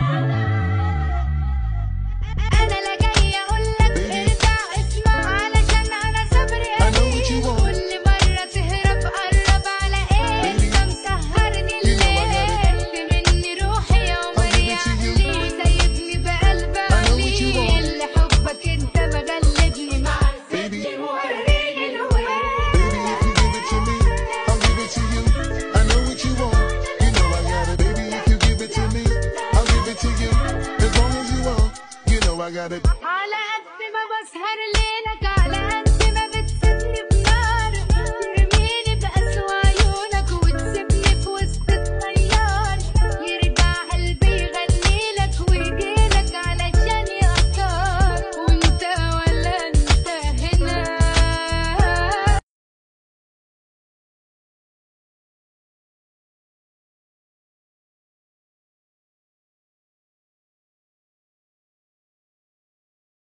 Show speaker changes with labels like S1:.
S1: Hello. I got it.